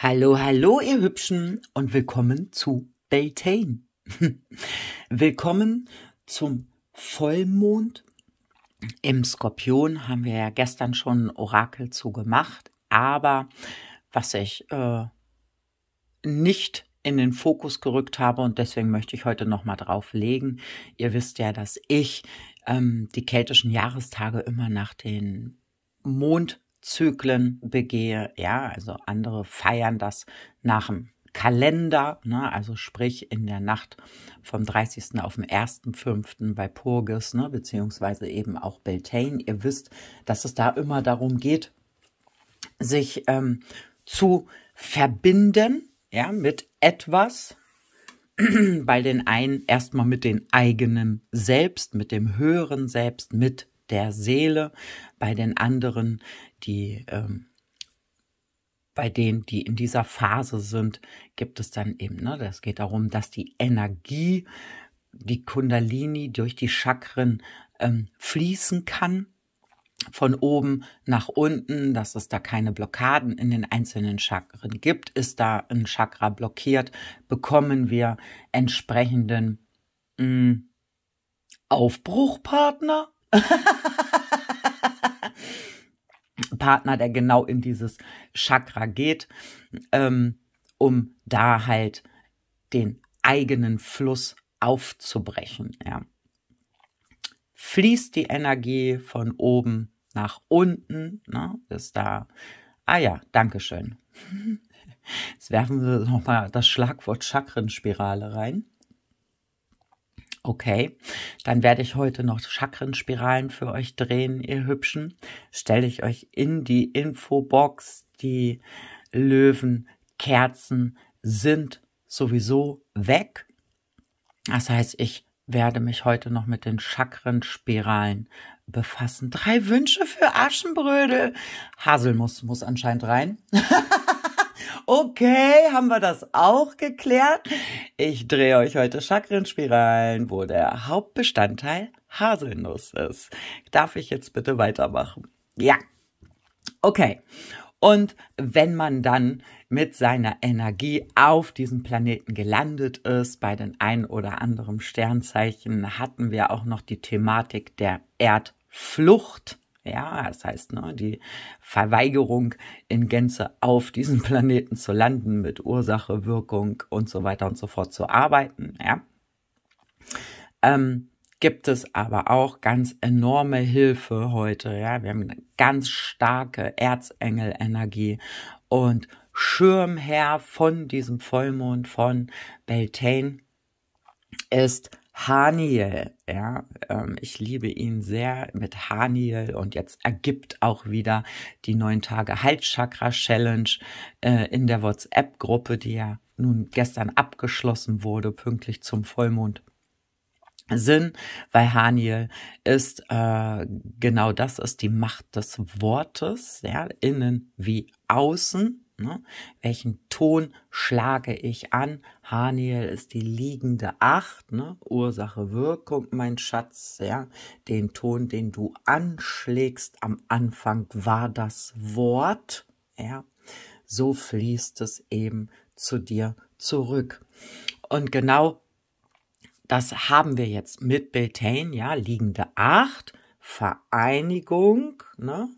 Hallo, hallo, ihr Hübschen und willkommen zu Beltane. willkommen zum Vollmond. Im Skorpion haben wir ja gestern schon ein Orakel zu gemacht, aber was ich äh, nicht in den Fokus gerückt habe und deswegen möchte ich heute nochmal drauf legen. Ihr wisst ja, dass ich ähm, die keltischen Jahrestage immer nach den Mond Zyklen begehe. Ja, also andere feiern das nach dem Kalender, ne, also sprich in der Nacht vom 30. auf den 1.5. bei Purgis, ne, beziehungsweise eben auch Beltane. Ihr wisst, dass es da immer darum geht, sich ähm, zu verbinden, ja, mit etwas, bei den einen erstmal mit den eigenen Selbst, mit dem höheren Selbst, mit der Seele, bei den anderen die ähm, bei denen, die in dieser Phase sind, gibt es dann eben, ne, das geht darum, dass die Energie, die Kundalini durch die Chakren ähm, fließen kann, von oben nach unten, dass es da keine Blockaden in den einzelnen Chakren gibt. Ist da ein Chakra blockiert, bekommen wir entsprechenden mh, hm, Aufbruchpartner. Partner, der genau in dieses Chakra geht, ähm, um da halt den eigenen Fluss aufzubrechen. Ja. Fließt die Energie von oben nach unten, ne, ist da. Ah ja, Dankeschön. Jetzt werfen wir nochmal das Schlagwort Chakrenspirale rein. Okay, dann werde ich heute noch Chakrenspiralen für euch drehen, ihr Hübschen. Stelle ich euch in die Infobox. Die Löwenkerzen sind sowieso weg. Das heißt, ich werde mich heute noch mit den Chakrenspiralen befassen. Drei Wünsche für Aschenbrödel. Haselnuss muss anscheinend rein. Okay, haben wir das auch geklärt? Ich drehe euch heute Chakrenspiralen, wo der Hauptbestandteil Haselnuss ist. Darf ich jetzt bitte weitermachen? Ja. Okay. Und wenn man dann mit seiner Energie auf diesem Planeten gelandet ist, bei den ein oder anderen Sternzeichen hatten wir auch noch die Thematik der Erdflucht. Ja, das heißt, ne, die Verweigerung in Gänze auf diesem Planeten zu landen, mit Ursache, Wirkung und so weiter und so fort zu arbeiten. Ja. Ähm, gibt es aber auch ganz enorme Hilfe heute. Ja, wir haben eine ganz starke Erzengelenergie und Schirmherr von diesem Vollmond von Beltane ist Haniel, ja, ähm, ich liebe ihn sehr mit Haniel und jetzt ergibt auch wieder die neun Tage Halschakra Challenge äh, in der WhatsApp-Gruppe, die ja nun gestern abgeschlossen wurde, pünktlich zum Vollmond. Sinn, weil Haniel ist äh, genau das ist die Macht des Wortes, ja, innen wie außen, Ne? Welchen Ton schlage ich an? Haniel ist die liegende Acht, ne? Ursache, Wirkung, mein Schatz, ja. Den Ton, den du anschlägst am Anfang war das Wort, ja. So fließt es eben zu dir zurück. Und genau das haben wir jetzt mit Beltane, ja, liegende Acht, Vereinigung, ne?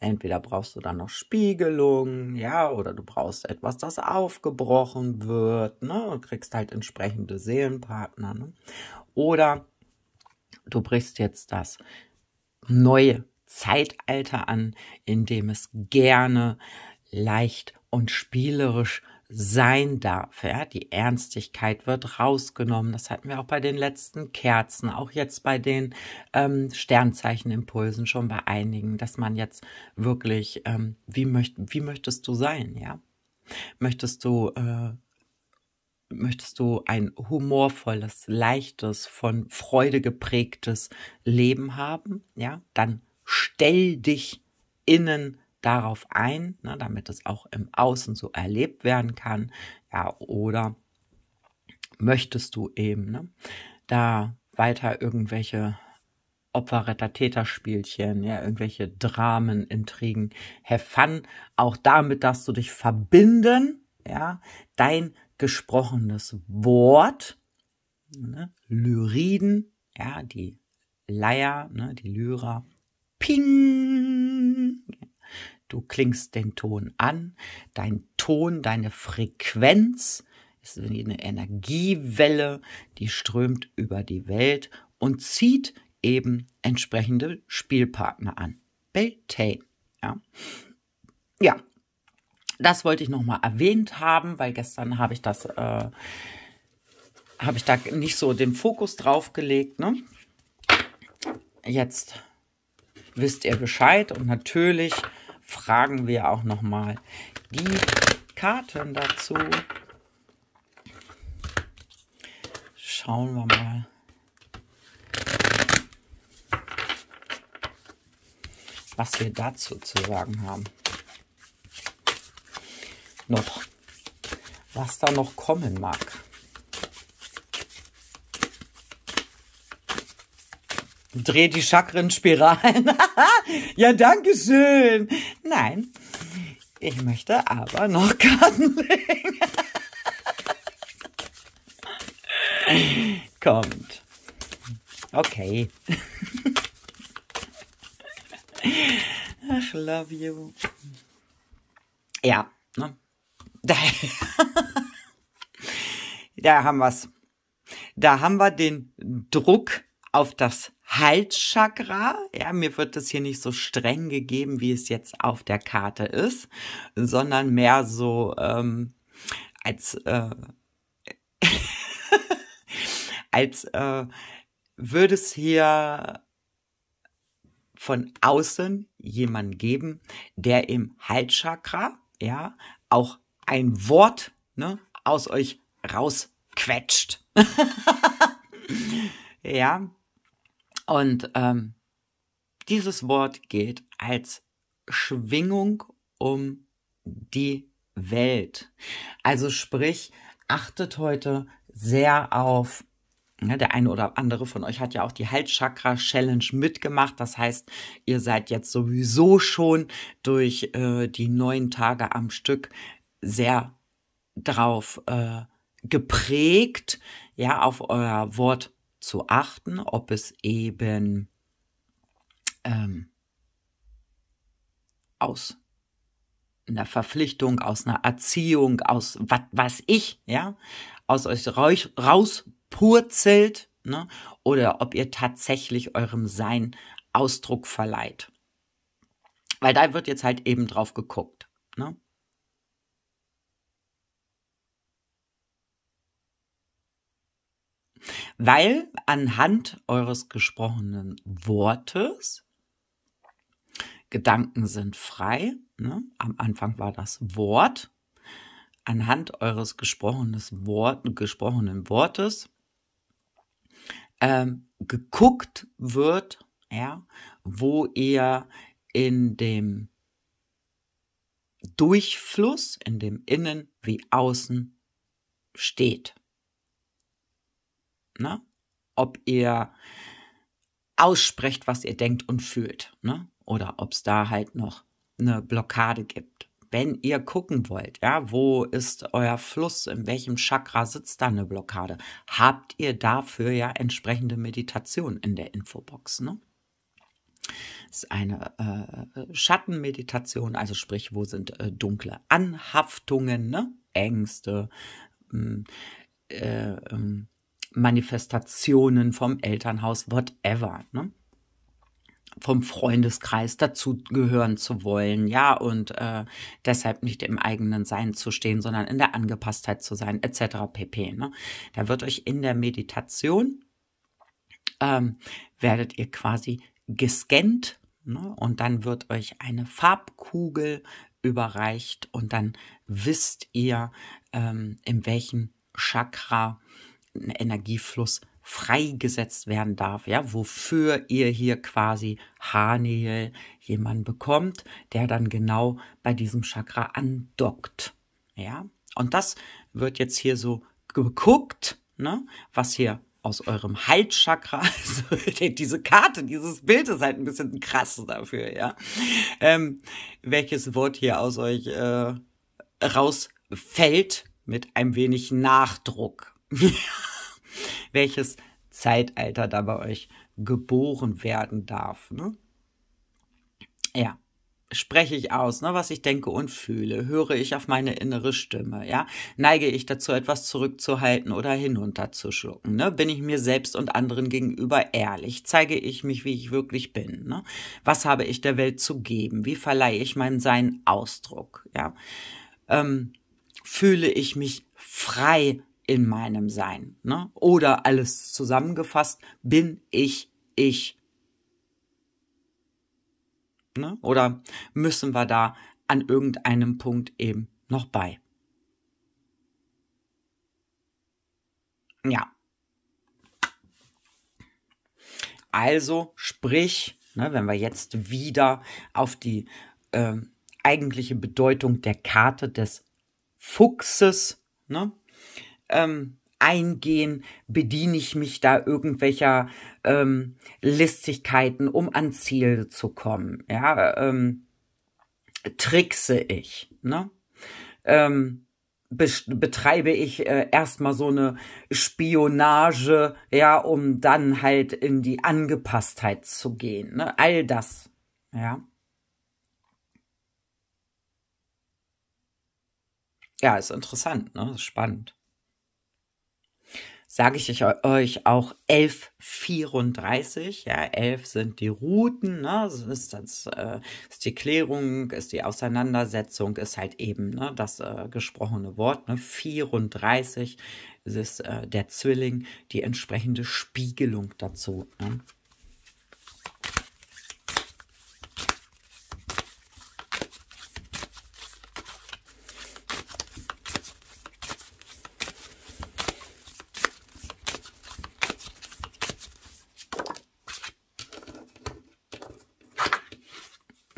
Entweder brauchst du dann noch Spiegelung, ja, oder du brauchst etwas, das aufgebrochen wird, ne, und kriegst halt entsprechende Seelenpartner, ne? Oder du brichst jetzt das neue Zeitalter an, in dem es gerne leicht und spielerisch sein darf. Ja? Die Ernstigkeit wird rausgenommen. Das hatten wir auch bei den letzten Kerzen, auch jetzt bei den ähm, Sternzeichenimpulsen schon bei einigen, dass man jetzt wirklich, ähm, wie, möcht, wie möchtest du sein, ja? Möchtest du äh, möchtest du ein humorvolles, leichtes, von Freude geprägtes Leben haben, ja, dann stell dich innen darauf ein, ne, damit es auch im Außen so erlebt werden kann. Ja, oder möchtest du eben ne, da weiter irgendwelche Opfer-Retter-Täter-Spielchen, ja, irgendwelche Dramen, Intrigen. Have fun. Auch damit darfst du dich verbinden, ja, dein gesprochenes Wort, ne, Lyriden, ja, die Leier, ne, die Lyra, ping, du klingst den Ton an, dein Ton, deine Frequenz ist eine Energiewelle, die strömt über die Welt und zieht eben entsprechende Spielpartner an. Beltane, ja. Ja, das wollte ich nochmal erwähnt haben, weil gestern habe ich das, äh, habe ich da nicht so den Fokus drauf gelegt, ne? Jetzt wisst ihr Bescheid und natürlich fragen wir auch nochmal die Karten dazu. Schauen wir mal. was wir dazu zu sagen haben. Noch, was da noch kommen mag. Dreh die Chakrenspiralen. ja, danke schön. Nein, ich möchte aber noch Karten legen. Kommt. Okay. Ach, love you. Ja, ne? Da, da haben wir's. Da haben wir den Druck auf das Halschakra. Ja, mir wird es hier nicht so streng gegeben, wie es jetzt auf der Karte ist, sondern mehr so ähm, als äh, als äh, würde es hier von außen jemanden geben, der im Halschakra, ja, auch ein Wort ne, aus euch rausquetscht. ja. Und ähm, dieses Wort geht als Schwingung um die Welt. Also sprich, achtet heute sehr auf ja, der eine oder andere von euch hat ja auch die Halschakra Challenge mitgemacht. Das heißt, ihr seid jetzt sowieso schon durch äh, die neun Tage am Stück sehr drauf äh, geprägt, ja, auf euer Wort zu achten, ob es eben ähm, aus einer Verpflichtung, aus einer Erziehung, aus was weiß ich, ja, aus euch raus purzelt ne? oder ob ihr tatsächlich eurem Sein Ausdruck verleiht. Weil da wird jetzt halt eben drauf geguckt. Ne? Weil anhand eures gesprochenen Wortes Gedanken sind frei. Ne? Am Anfang war das Wort. Anhand eures gesprochenes Wort, gesprochenen Wortes ähm, geguckt wird, ja, wo ihr in dem Durchfluss, in dem Innen wie Außen steht. Ne? Ob ihr aussprecht, was ihr denkt und fühlt, ne? oder ob es da halt noch eine Blockade gibt wenn ihr gucken wollt, ja, wo ist euer Fluss, in welchem Chakra sitzt da eine Blockade, habt ihr dafür ja entsprechende Meditation in der Infobox, ne? Ist eine äh, Schattenmeditation, also sprich, wo sind äh, dunkle Anhaftungen, ne? Ängste, ähm, äh, ähm, Manifestationen vom Elternhaus, whatever, ne? vom Freundeskreis dazugehören zu wollen, ja, und äh, deshalb nicht im eigenen Sein zu stehen, sondern in der Angepasstheit zu sein, etc. pp. Ne? Da wird euch in der Meditation, ähm, werdet ihr quasi gescannt ne? und dann wird euch eine Farbkugel überreicht und dann wisst ihr, ähm, in welchem Chakra ein Energiefluss freigesetzt werden darf, ja, wofür ihr hier quasi Haarnähe jemanden bekommt, der dann genau bei diesem Chakra andockt, ja. Und das wird jetzt hier so geguckt, ne, was hier aus eurem Halschakra. Also, diese Karte, dieses Bild ist halt ein bisschen krass dafür, ja. Ähm, welches Wort hier aus euch äh, rausfällt mit ein wenig Nachdruck. welches Zeitalter da bei euch geboren werden darf. Ne? Ja spreche ich aus, ne, was ich denke und fühle, höre ich auf meine innere Stimme, ja, neige ich dazu, etwas zurückzuhalten oder hinunterzuschlucken, ne, bin ich mir selbst und anderen gegenüber ehrlich, zeige ich mich, wie ich wirklich bin, ne, was habe ich der Welt zu geben, wie verleihe ich meinem Sein Ausdruck, ja, ähm, fühle ich mich frei in meinem Sein, ne, oder alles zusammengefasst, bin ich ich Ne? Oder müssen wir da an irgendeinem Punkt eben noch bei? Ja. Also sprich, ne, wenn wir jetzt wieder auf die äh, eigentliche Bedeutung der Karte des Fuchses ne, ähm, eingehen, bediene ich mich da irgendwelcher ähm, Listigkeiten, um an Ziel zu kommen. Ja, ähm, trickse ich, ne? Ähm, betreibe ich äh, erstmal so eine Spionage, ja, um dann halt in die Angepasstheit zu gehen, ne? All das, ja. Ja, ist interessant, ne? Ist spannend sage ich euch auch 1134. Ja, 11 sind die Routen, ne? Das ist, das, äh, ist die Klärung, ist die Auseinandersetzung, ist halt eben ne, das äh, gesprochene Wort. Ne? 34 ist äh, der Zwilling, die entsprechende Spiegelung dazu. Ne?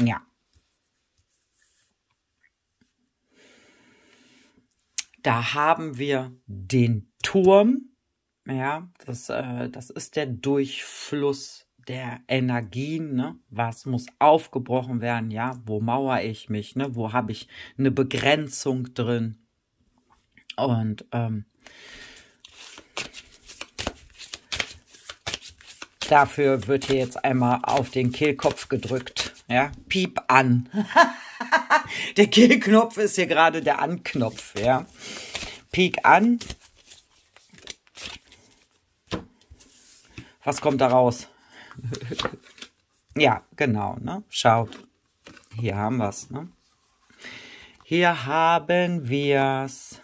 Ja. Da haben wir den Turm. Ja, das, äh, das ist der Durchfluss der Energien, ne? Was muss aufgebrochen werden, ja? Wo mauere ich mich, ne? Wo habe ich eine Begrenzung drin? Und ähm, dafür wird hier jetzt einmal auf den Kehlkopf gedrückt. Ja, Piep an. der Kill-Knopf ist hier gerade der Anknopf, ja. Peak an. Was kommt da raus? ja, genau, ne? Schaut. Hier haben wir es, ne? Hier haben wir es.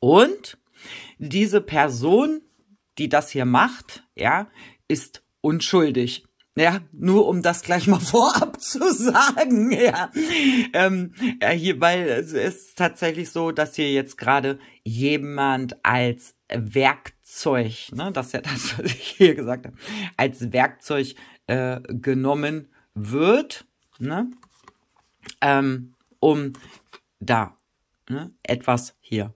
Und diese Person, die das hier macht, ja, ist unschuldig. Ja, nur um das gleich mal vorab zu sagen, ja. Ähm, ja hier, weil es ist tatsächlich so, dass hier jetzt gerade jemand als Werkzeug, ne, das ist ja das, was ich hier gesagt habe, als Werkzeug äh, genommen wird, ne, ähm, um da ne, etwas hier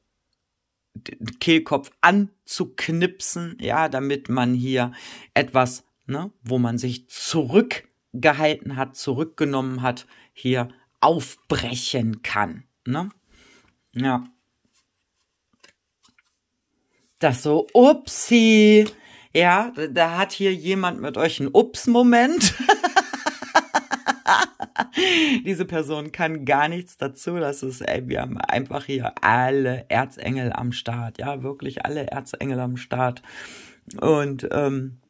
Kehlkopf anzuknipsen, ja, damit man hier etwas ne, wo man sich zurückgehalten hat, zurückgenommen hat, hier aufbrechen kann. Ne? Ja. Das so, upsi. Ja, da hat hier jemand mit euch einen Ups-Moment. Diese Person kann gar nichts dazu. Das ist, ey, wir haben einfach hier alle Erzengel am Start. Ja, wirklich alle Erzengel am Start. Und ähm,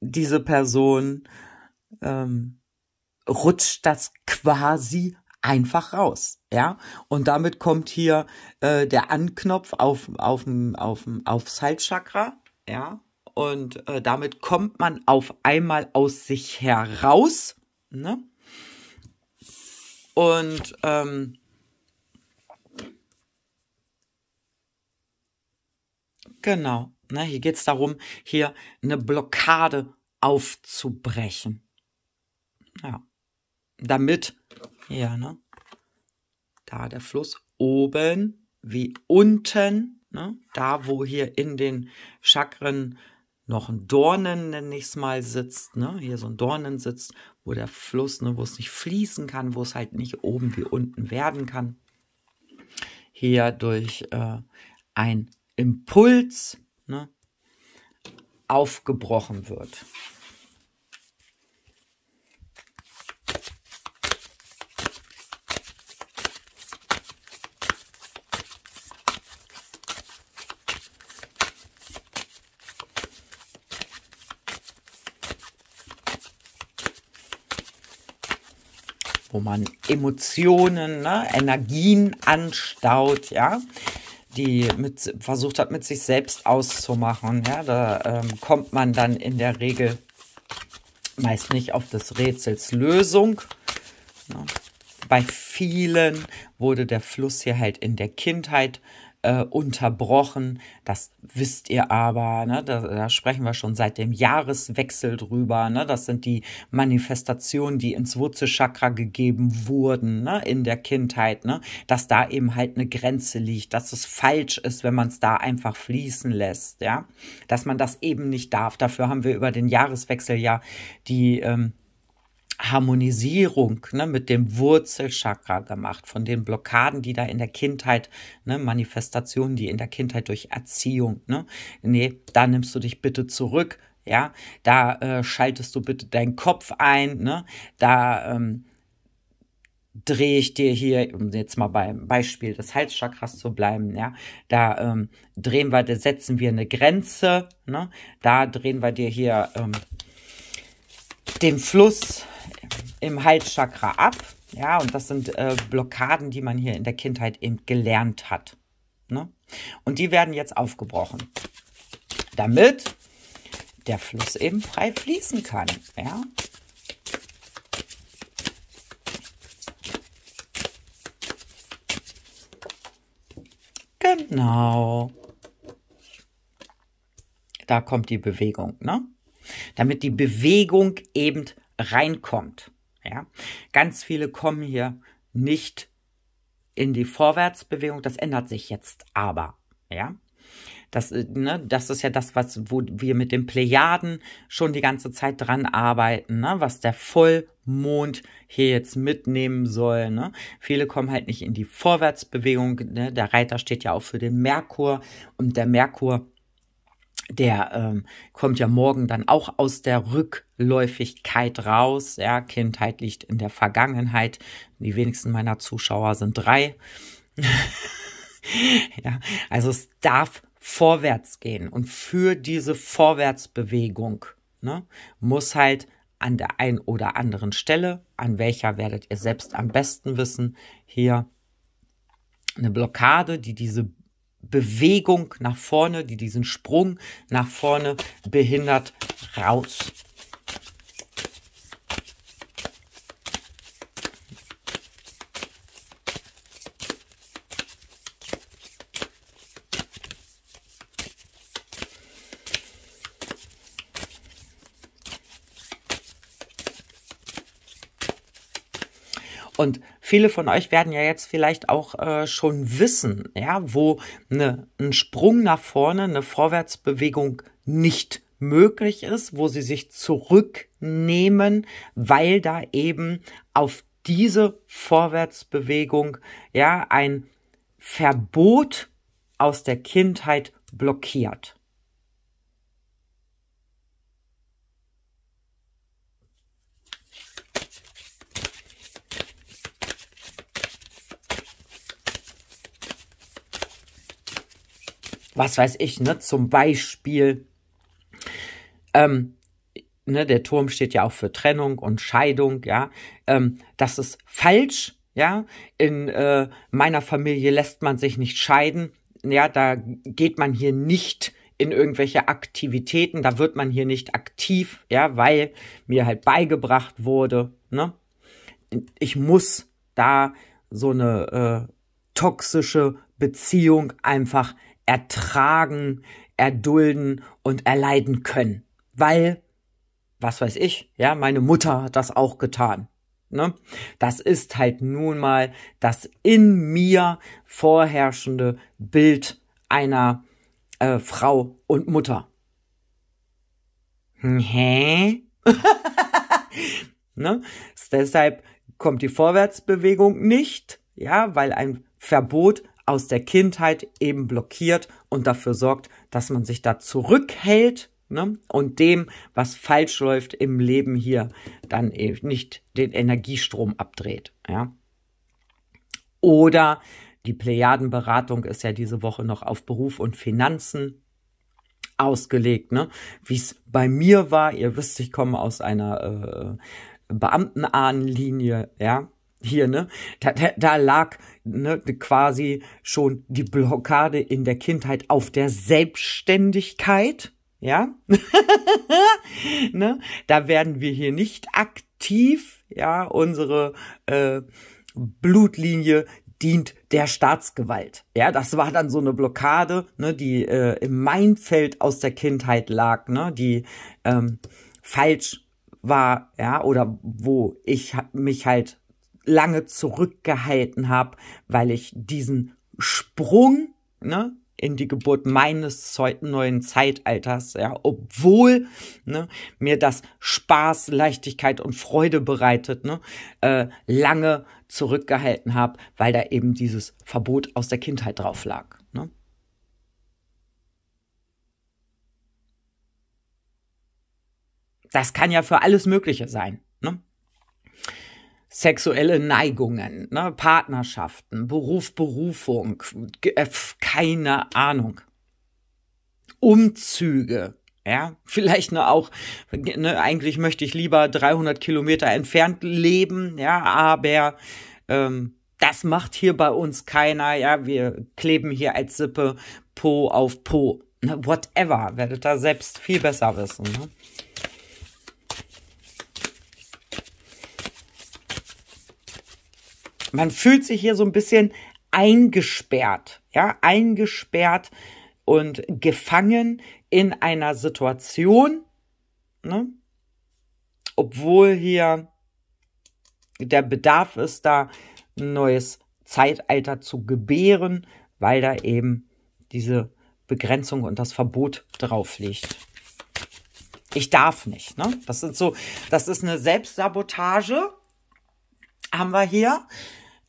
diese Person ähm, rutscht das quasi einfach raus, ja. Und damit kommt hier äh, der Anknopf auf auf auf aufs Halschakra, ja. Und äh, damit kommt man auf einmal aus sich heraus, ne? Und ähm, genau. Ne, hier geht es darum, hier eine Blockade aufzubrechen. Ja. Damit, ja, ne? Da der Fluss oben wie unten ne? da wo hier in den Chakren noch ein Dornen, nenne ich es mal, sitzt, ne? hier so ein Dornen sitzt, wo der Fluss, ne, wo es nicht fließen kann, wo es halt nicht oben wie unten werden kann. Hier durch äh, ein Impuls ne, aufgebrochen wird. wo man Emotionen, ne, Energien anstaut, ja, die mit, versucht hat, mit sich selbst auszumachen. Ja, da ähm, kommt man dann in der Regel meist nicht auf des Rätsels Lösung. Ne. Bei vielen wurde der Fluss hier halt in der Kindheit äh, unterbrochen. Das wisst ihr aber, ne? da, da sprechen wir schon seit dem Jahreswechsel drüber. Ne? Das sind die Manifestationen, die ins Wurzelchakra gegeben wurden ne? in der Kindheit, ne? dass da eben halt eine Grenze liegt, dass es falsch ist, wenn man es da einfach fließen lässt, ja, dass man das eben nicht darf. Dafür haben wir über den Jahreswechsel ja die ähm, Harmonisierung ne, mit dem Wurzelchakra gemacht, von den Blockaden, die da in der Kindheit, ne, Manifestationen, die in der Kindheit durch Erziehung, ne, nee, da nimmst du dich bitte zurück, ja, da äh, schaltest du bitte deinen Kopf ein, ne, da ähm, drehe ich dir hier, um jetzt mal beim Beispiel des Halschakras zu bleiben, ja, da ähm, drehen wir, da setzen wir eine Grenze, ne, da drehen wir dir hier ähm, den Fluss im Halschakra ab. Ja, und das sind äh, Blockaden, die man hier in der Kindheit eben gelernt hat. Ne? Und die werden jetzt aufgebrochen, damit der Fluss eben frei fließen kann. Ja? Genau. Da kommt die Bewegung, ne? Damit die Bewegung eben reinkommt. Ja, ganz viele kommen hier nicht in die Vorwärtsbewegung. Das ändert sich jetzt aber. Ja, das, äh, ne, das ist ja das, was, wo wir mit den Plejaden schon die ganze Zeit dran arbeiten, ne, was der Vollmond hier jetzt mitnehmen soll. Ne. Viele kommen halt nicht in die Vorwärtsbewegung. Ne. Der Reiter steht ja auch für den Merkur und der Merkur der ähm, kommt ja morgen dann auch aus der Rückläufigkeit raus. Ja, Kindheit liegt in der Vergangenheit. Die wenigsten meiner Zuschauer sind drei. ja, also es darf vorwärts gehen. Und für diese Vorwärtsbewegung ne, muss halt an der einen oder anderen Stelle, an welcher werdet ihr selbst am besten wissen, hier eine Blockade, die diese Bewegung nach vorne, die diesen Sprung nach vorne behindert, raus. Und viele von euch werden ja jetzt vielleicht auch äh, schon wissen, ja, wo ne, ein Sprung nach vorne, eine Vorwärtsbewegung nicht möglich ist, wo sie sich zurücknehmen, weil da eben auf diese Vorwärtsbewegung ja ein Verbot aus der Kindheit blockiert. Was weiß ich, ne, zum Beispiel, ähm, ne, der Turm steht ja auch für Trennung und Scheidung, ja, ähm, das ist falsch, ja, in äh, meiner Familie lässt man sich nicht scheiden, ja, da geht man hier nicht in irgendwelche Aktivitäten, da wird man hier nicht aktiv, ja, weil mir halt beigebracht wurde, ne, ich muss da so eine äh, toxische Beziehung einfach ertragen, erdulden und erleiden können. Weil, was weiß ich, ja, meine Mutter hat das auch getan. Ne? Das ist halt nun mal das in mir vorherrschende Bild einer äh, Frau und Mutter. Hä? ne? Deshalb kommt die Vorwärtsbewegung nicht, ja, weil ein Verbot aus der Kindheit eben blockiert und dafür sorgt, dass man sich da zurückhält ne, und dem, was falsch läuft im Leben hier, dann eben nicht den Energiestrom abdreht. Ja. Oder die Plejadenberatung ist ja diese Woche noch auf Beruf und Finanzen ausgelegt, ne? Wie es bei mir war, ihr wisst, ich komme aus einer äh, Beamtenahnenlinie, ja, hier, ne? Da, da, da lag ne, quasi schon die Blockade in der Kindheit auf der Selbstständigkeit, ja? ne? Da werden wir hier nicht aktiv, ja, unsere äh, Blutlinie dient der Staatsgewalt. Ja, das war dann so eine Blockade, ne, die äh, im Mindfeld aus der Kindheit lag, ne, die ähm, falsch war, ja, oder wo ich mich halt lange zurückgehalten habe, weil ich diesen Sprung, ne, in die Geburt meines neuen Zeitalters, ja, obwohl ne, mir das Spaß, Leichtigkeit und Freude bereitet, ne, äh, lange zurückgehalten habe, weil da eben dieses Verbot aus der Kindheit drauf lag. Ne? Das kann ja für alles Mögliche sein. Sexuelle Neigungen, ne, Partnerschaften, Beruf, Berufung, äh, keine Ahnung. Umzüge, ja, vielleicht ne, auch, ne, eigentlich möchte ich lieber 300 Kilometer entfernt leben, ja, aber ähm, das macht hier bei uns keiner, ja, wir kleben hier als Sippe Po auf Po, ne, whatever, werdet da selbst viel besser wissen. Ne? Man fühlt sich hier so ein bisschen eingesperrt, ja, eingesperrt und gefangen in einer Situation, ne? obwohl hier der Bedarf ist, da ein neues Zeitalter zu gebären, weil da eben diese Begrenzung und das Verbot drauf liegt. Ich darf nicht, ne? Das sind so, das ist eine Selbstsabotage, haben wir hier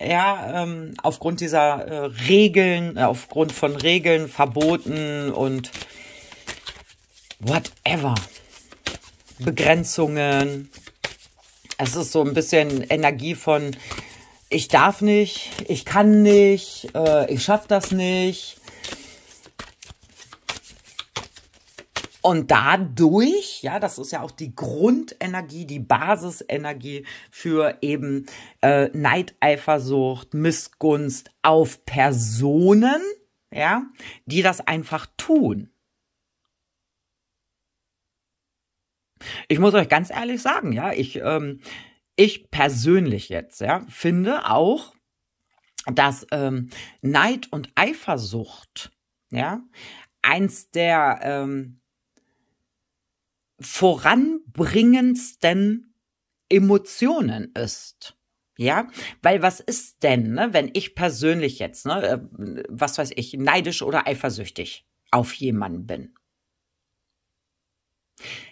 ja, ähm, aufgrund dieser äh, Regeln, äh, aufgrund von Regeln, Verboten und whatever, Begrenzungen. Es ist so ein bisschen Energie von ich darf nicht, ich kann nicht, äh, ich schaff das nicht. Und dadurch, ja, das ist ja auch die Grundenergie, die Basisenergie für eben äh, Neid, Eifersucht, Missgunst auf Personen, ja, die das einfach tun. Ich muss euch ganz ehrlich sagen, ja, ich, ähm, ich persönlich jetzt, ja, finde auch, dass ähm, Neid und Eifersucht, ja, eins der ähm, voranbringendsten Emotionen ist. Ja, weil was ist denn, ne, wenn ich persönlich jetzt, ne, äh, was weiß ich, neidisch oder eifersüchtig auf jemanden bin?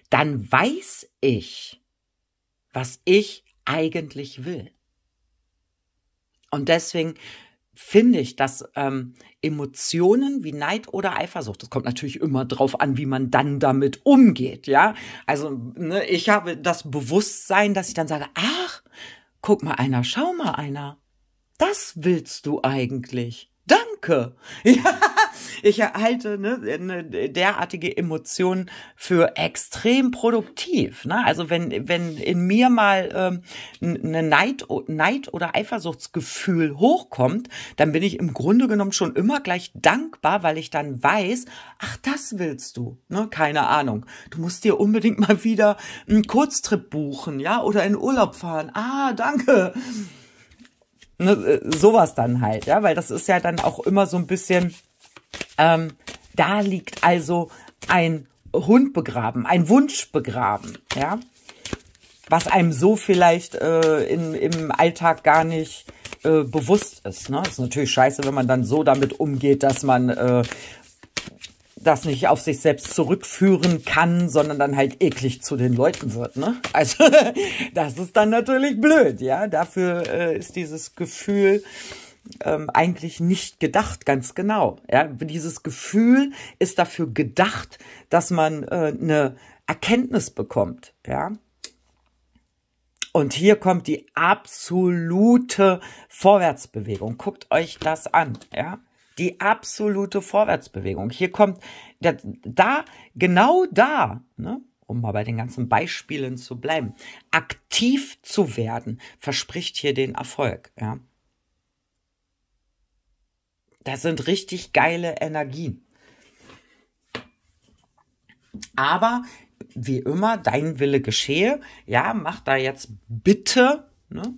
Dann weiß ich, was ich eigentlich will. Und deswegen finde ich, dass ähm, Emotionen wie Neid oder Eifersucht, das kommt natürlich immer drauf an, wie man dann damit umgeht, ja. Also ne, ich habe das Bewusstsein, dass ich dann sage, ach, guck mal einer, schau mal einer, das willst du eigentlich. Danke. Ja, ich erhalte ne, eine derartige Emotion für extrem produktiv. Ne? Also wenn, wenn in mir mal ähm, eine Neid, Neid oder Eifersuchtsgefühl hochkommt, dann bin ich im Grunde genommen schon immer gleich dankbar, weil ich dann weiß, ach, das willst du. Ne? Keine Ahnung. Du musst dir unbedingt mal wieder einen Kurztrip buchen, ja, oder in Urlaub fahren. Ah, danke. Ne, äh, sowas dann halt, ja, weil das ist ja dann auch immer so ein bisschen, ähm, da liegt also ein Hund begraben, ein Wunsch begraben, ja, was einem so vielleicht äh, in, im Alltag gar nicht äh, bewusst ist. Ne? Ist natürlich scheiße, wenn man dann so damit umgeht, dass man äh, das nicht auf sich selbst zurückführen kann, sondern dann halt eklig zu den Leuten wird, ne? Also das ist dann natürlich blöd, ja. Dafür äh, ist dieses Gefühl ähm, eigentlich nicht gedacht, ganz genau. Ja, dieses Gefühl ist dafür gedacht, dass man äh, eine Erkenntnis bekommt, ja. Und hier kommt die absolute Vorwärtsbewegung. Guckt euch das an, ja die absolute Vorwärtsbewegung. Hier kommt der, da, genau da, ne, um mal bei den ganzen Beispielen zu bleiben, aktiv zu werden, verspricht hier den Erfolg, ja. Das sind richtig geile Energien. Aber wie immer, dein Wille geschehe. Ja, mach da jetzt bitte, ne,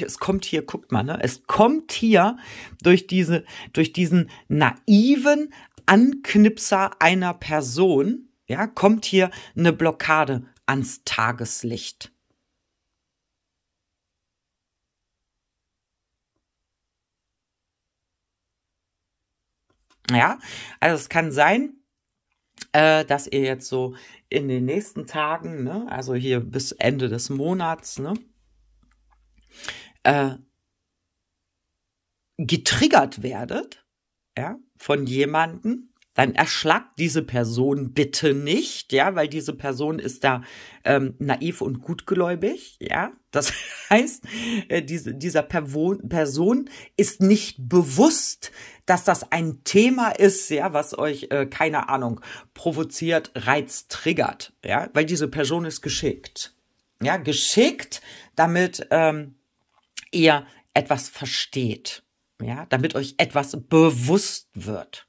es kommt hier, guckt mal, ne? Es kommt hier durch diese, durch diesen naiven Anknipser einer Person, ja, kommt hier eine Blockade ans Tageslicht. Ja, also es kann sein, äh, dass ihr jetzt so in den nächsten Tagen, ne, also hier bis Ende des Monats, ne, äh, getriggert werdet, ja, von jemanden, dann erschlagt diese Person bitte nicht, ja, weil diese Person ist da ähm, naiv und gutgläubig, ja. Das heißt, äh, diese, dieser Person, Person ist nicht bewusst, dass das ein Thema ist, ja, was euch, äh, keine Ahnung, provoziert, reizt, triggert, ja, weil diese Person ist geschickt. Ja, geschickt, damit ähm, ihr etwas versteht, ja, damit euch etwas bewusst wird.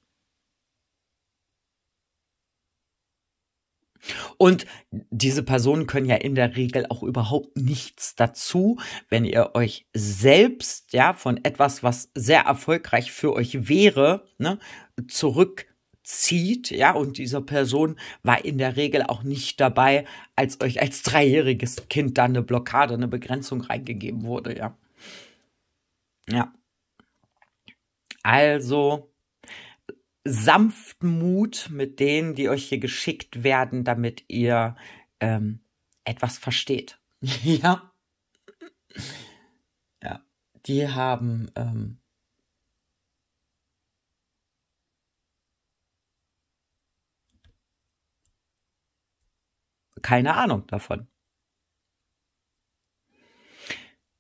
Und diese Personen können ja in der Regel auch überhaupt nichts dazu, wenn ihr euch selbst, ja, von etwas, was sehr erfolgreich für euch wäre, ne, zurückzieht, ja, und dieser Person war in der Regel auch nicht dabei, als euch als dreijähriges Kind da eine Blockade, eine Begrenzung reingegeben wurde, ja. Ja. Also Sanftmut mit denen, die euch hier geschickt werden, damit ihr ähm, etwas versteht. ja. Ja. Die haben ähm, keine Ahnung davon.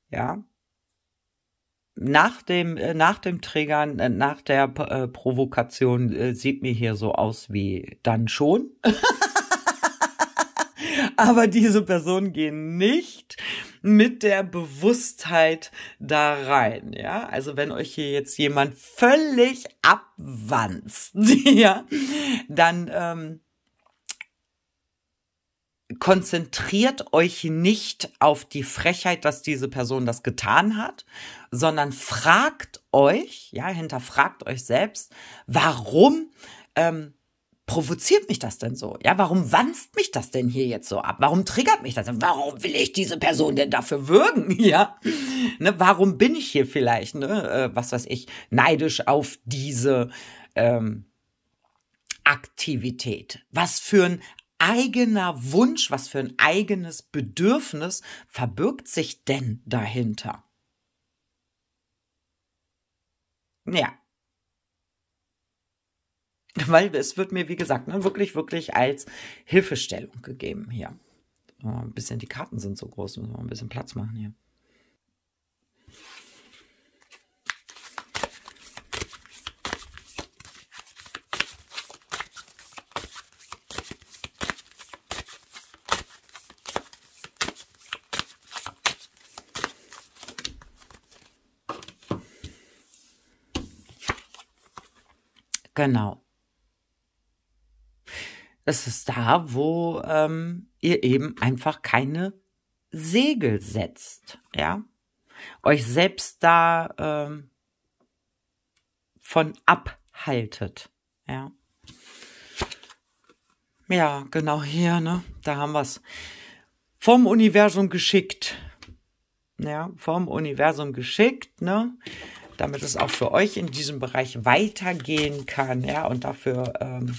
Ja, nach dem, äh, nach dem Triggern, äh, nach der äh, Provokation äh, sieht mir hier so aus wie dann schon. Aber diese Personen gehen nicht mit der Bewusstheit da rein, ja. Also wenn euch hier jetzt jemand völlig abwanzt, ja, dann ähm, konzentriert euch nicht auf die Frechheit, dass diese Person das getan hat, sondern fragt euch, ja, hinterfragt euch selbst, warum ähm, provoziert mich das denn so? Ja, warum wanzt mich das denn hier jetzt so ab? Warum triggert mich das? Warum will ich diese Person denn dafür würgen? Ja, ne, warum bin ich hier vielleicht, ne, äh, was weiß ich, neidisch auf diese ähm, Aktivität? Was für ein eigener Wunsch, was für ein eigenes Bedürfnis verbirgt sich denn dahinter? Ja. Weil es wird mir, wie gesagt, ne, wirklich, wirklich als Hilfestellung gegeben hier. ein bisschen, die Karten sind so groß, müssen wir ein bisschen Platz machen hier. Genau. Es ist da, wo ähm, ihr eben einfach keine Segel setzt, ja. Euch selbst da ähm, von abhaltet, ja. Ja, genau hier, ne? Da haben wir es vom Universum geschickt. ja, vom Universum geschickt, ne? Damit es auch für euch in diesem Bereich weitergehen kann, ja, und dafür ähm,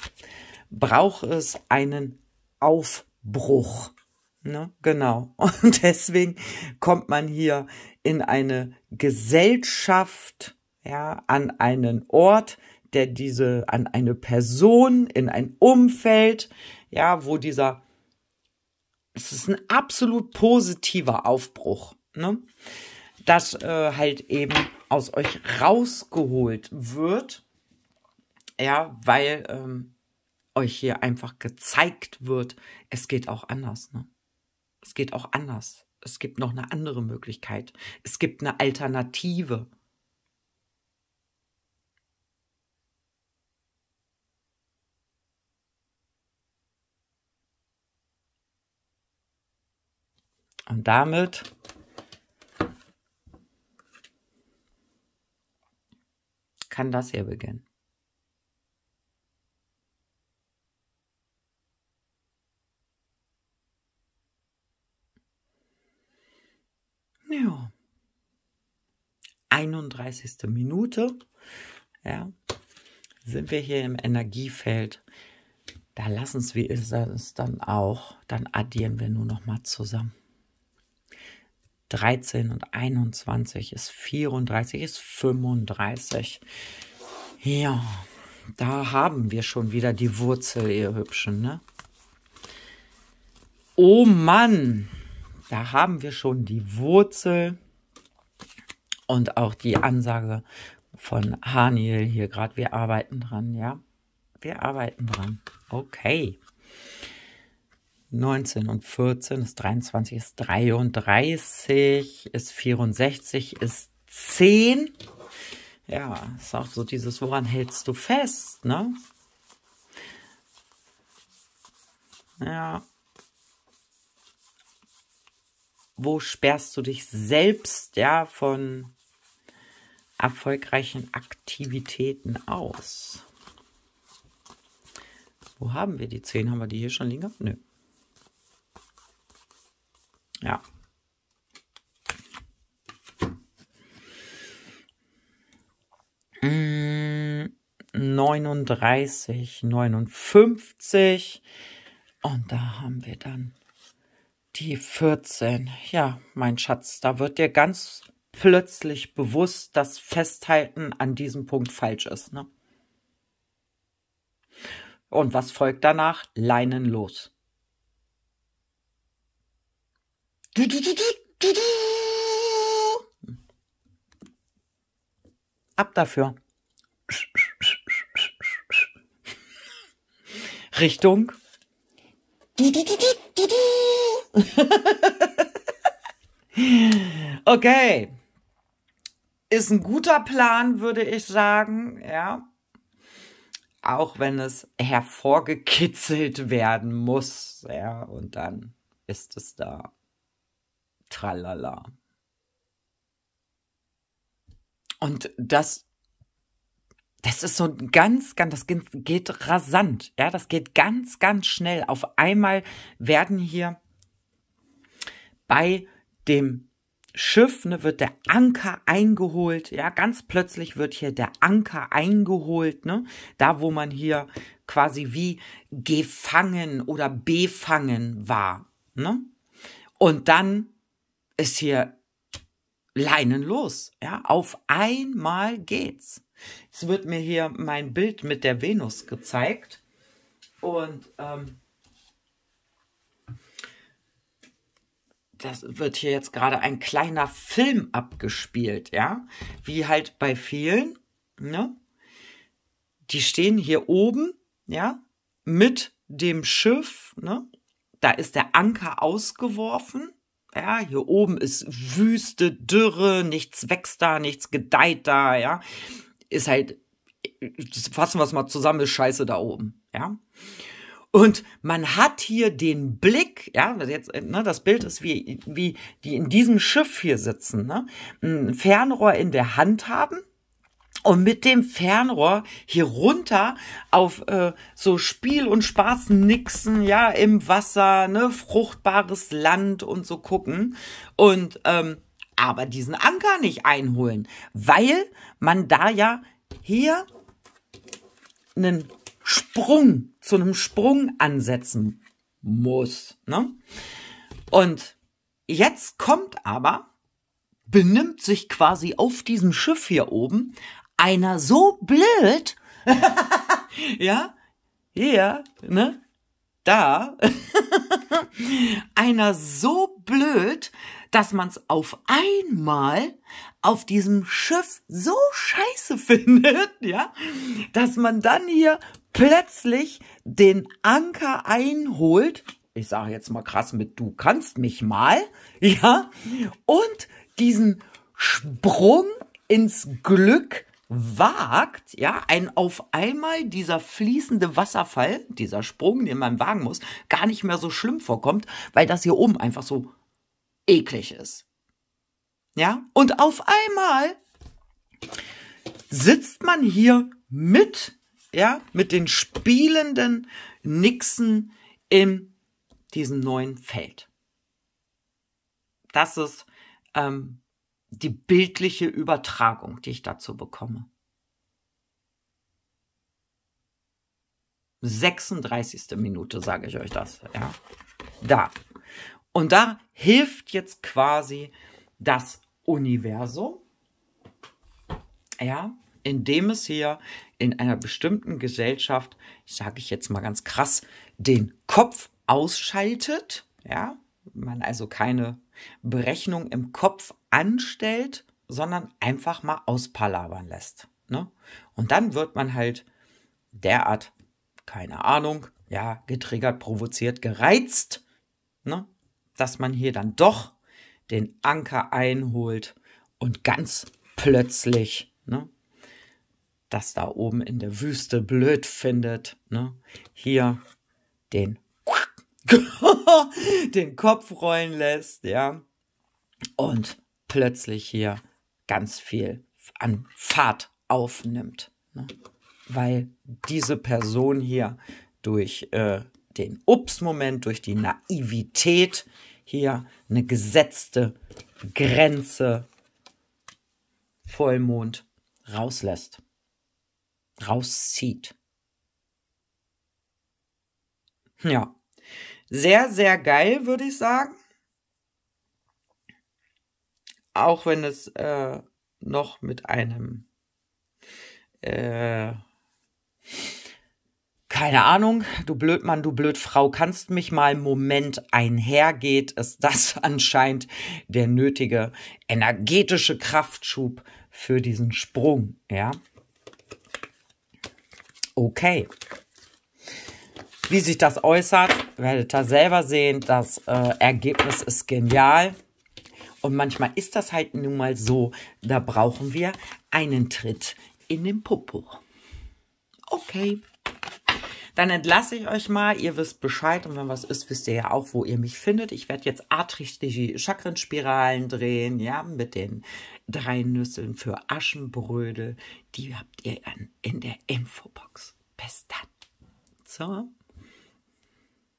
braucht es einen Aufbruch. Ne? Genau. Und deswegen kommt man hier in eine Gesellschaft, ja, an einen Ort, der diese, an eine Person, in ein Umfeld, ja, wo dieser, es ist ein absolut positiver Aufbruch, ne? Dass äh, halt eben aus euch rausgeholt wird, ja, weil ähm, euch hier einfach gezeigt wird, es geht auch anders, ne? Es geht auch anders. Es gibt noch eine andere Möglichkeit. Es gibt eine Alternative. Und damit kann das hier beginnen. Ja. 31. Minute. Ja. Sind wir hier im Energiefeld. Da lassen es, ist es dann auch. Dann addieren wir nur noch mal zusammen. 13 und 21 ist 34, ist 35. Ja, da haben wir schon wieder die Wurzel, ihr Hübschen, ne? Oh Mann, da haben wir schon die Wurzel und auch die Ansage von Haniel hier gerade. Wir arbeiten dran, ja? Wir arbeiten dran. Okay. 19 und 14 ist 23, ist 33, ist 64, ist 10. Ja, ist auch so dieses, woran hältst du fest, ne? Ja, wo sperrst du dich selbst ja von erfolgreichen Aktivitäten aus? Wo haben wir die 10? Haben wir die hier schon liegen Nö. Ja. Mm, 39, 59. Und da haben wir dann die 14. Ja, mein Schatz, da wird dir ganz plötzlich bewusst, dass Festhalten an diesem Punkt falsch ist. Ne? Und was folgt danach? Leinen los. Ab dafür. Richtung okay. Ist ein guter Plan, würde ich sagen, ja. Auch wenn es hervorgekitzelt werden muss, ja, und dann ist es da. Tralala. Und das das ist so ganz, ganz, das geht rasant. Ja, das geht ganz, ganz schnell. Auf einmal werden hier bei dem Schiff ne, wird der Anker eingeholt. Ja, ganz plötzlich wird hier der Anker eingeholt. Ne, da wo man hier quasi wie gefangen oder befangen war. Ne, und dann ist hier Leinen los. Ja, auf einmal geht's. Jetzt wird mir hier mein Bild mit der Venus gezeigt. Und ähm, das wird hier jetzt gerade ein kleiner Film abgespielt, ja. Wie halt bei vielen, ne? Die stehen hier oben, ja, mit dem Schiff, ne? Da ist der Anker ausgeworfen. Ja, hier oben ist Wüste, Dürre, nichts wächst da, nichts gedeiht da, ja ist halt, fassen wir es mal zusammen, ist scheiße da oben, ja. Und man hat hier den Blick, ja, jetzt, ne, das Bild ist wie, wie die in diesem Schiff hier sitzen, ne, ein Fernrohr in der Hand haben und mit dem Fernrohr hier runter auf äh, so Spiel und Spaß nixen, ja, im Wasser, ne, fruchtbares Land und so gucken und ähm, aber diesen Anker nicht einholen, weil man da ja hier einen Sprung zu einem Sprung ansetzen muss. Ne? Und jetzt kommt aber, benimmt sich quasi auf diesem Schiff hier oben einer so blöd, ja, hier, ne, da, einer so blöd, dass man es auf einmal auf diesem Schiff so scheiße findet, ja, dass man dann hier plötzlich den Anker einholt. Ich sage jetzt mal krass mit du kannst mich mal, ja, und diesen Sprung ins Glück wagt, ja, ein auf einmal dieser fließende Wasserfall, dieser Sprung, den man wagen muss, gar nicht mehr so schlimm vorkommt, weil das hier oben einfach so eklig ist. Ja, und auf einmal sitzt man hier mit, ja, mit den spielenden Nixen in diesem neuen Feld. Das ist ähm, die bildliche Übertragung, die ich dazu bekomme. 36. Minute sage ich euch das, ja. Da. Und da hilft jetzt quasi das Universum, ja, indem es hier in einer bestimmten Gesellschaft, sage ich jetzt mal ganz krass, den Kopf ausschaltet, ja, man also keine Berechnung im Kopf anstellt, sondern einfach mal auspalavern lässt. Ne? Und dann wird man halt derart, keine Ahnung, ja, getriggert, provoziert, gereizt, ne? dass man hier dann doch den Anker einholt und ganz plötzlich ne, das da oben in der Wüste blöd findet, ne, hier den den Kopf rollen lässt, ja, und plötzlich hier ganz viel an Fahrt aufnimmt, ne? weil diese Person hier durch äh, den Ups-Moment, durch die Naivität hier eine gesetzte Grenze Vollmond rauslässt, rauszieht. Ja, sehr, sehr geil, würde ich sagen. Auch wenn es äh, noch mit einem äh, keine Ahnung, du Blödmann, du Blödfrau, kannst mich mal Moment einhergeht, ist das anscheinend der nötige energetische Kraftschub für diesen Sprung, ja? Okay. Wie sich das äußert, werdet ihr selber sehen. Das äh, Ergebnis ist genial. Und manchmal ist das halt nun mal so, da brauchen wir einen Tritt in den Popo. Okay. Dann entlasse ich euch mal. Ihr wisst Bescheid. Und wenn was ist, wisst ihr ja auch, wo ihr mich findet. Ich werde jetzt artig die Chakrenspiralen drehen, ja, mit den drei Nüsseln für Aschenbrödel. Die habt ihr in der Infobox. Bis dann. So.